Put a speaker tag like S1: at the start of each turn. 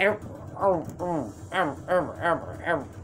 S1: Ever, oh, oh, ever, ever, ever, ever.